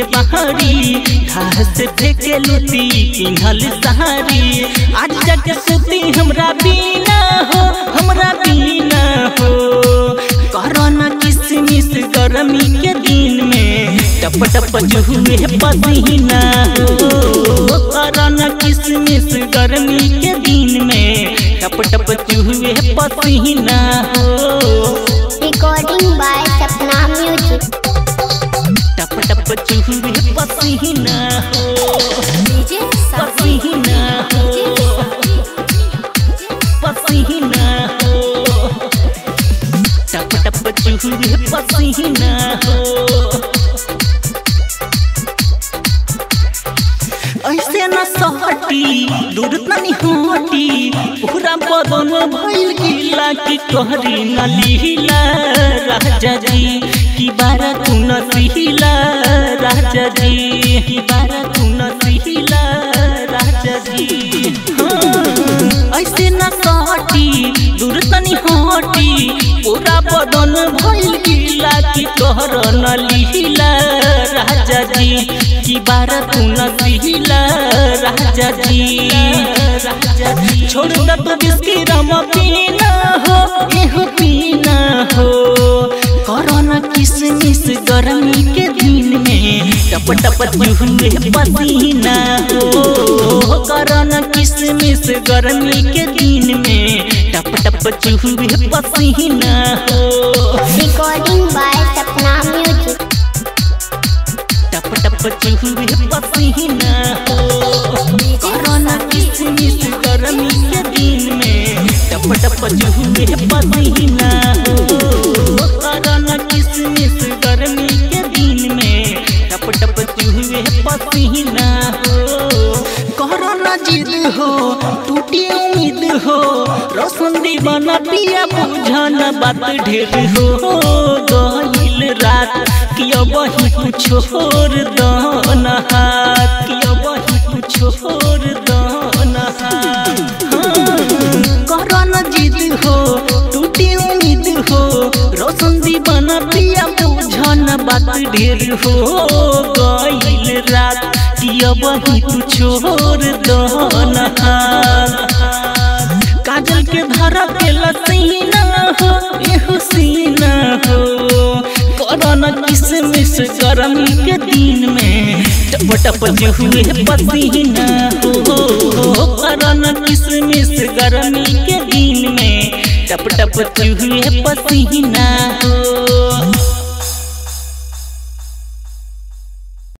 के बाहरी थाह से फेंके लुटी पिन्हल सारी आज जाके सुती हमरा बीना हो, हमरा बीना हो। करना किसमिस गर्मी के दिन में टप टप जुहुए पसीना हो। करना किसमिस गर्मी के दिन में टप टप जुहुए पसीना हो। Recording by Sapna Music. टप पसीना हो पसीना हो पसीना हो टप टप जुहुए पसीना हो ऐसे न सहटी, दूर तनी हटी पूरा बदन भइल गिला की कहरी न लीला राजा जी। राजा जी हाँ, ऐसे न सहटी दूर तनी हटी। पूरा बदन भइल गिला की कहर न लीला राजा जी की बारा तू न सिहिला राजा जी छोड़ द तू बिस्की रम पीना हो। एहो में टप टप जुहुए पसीना। हो कोरोना किसमिस गर्मी के दिन में? टप टप जुहुए पसीना। हो Recording by Sapna Music. टप टप चूहे पसीना। हो कोरोना किसमिस गर्मी के दिन में? टप टप चूहे पसीना। हो कोरोना किसमिस पसीना हो। कोरोना जिद हो टूटी उम्मीद हो। रोशन दीवाना पिया बुझन बात ढेर हो। गईल रात किया वही कुछ और दाना हाथ। किया वही कुछ और दाना हाँ, कोरोना जिद हो टूटी उम्मीद हो। रोशन दीवाना पिया बात ढेर हो गईल रात किया वही कुछ और दाना हाथ काजल के धारा के लसीना हो सीना हो। कोरोना किसमिस गर्मी के दिन में टप टप जुहुए पसीना हो। कोरोना किसमिस गर्मी के दिन में टप टप जुहुए पसीना हो।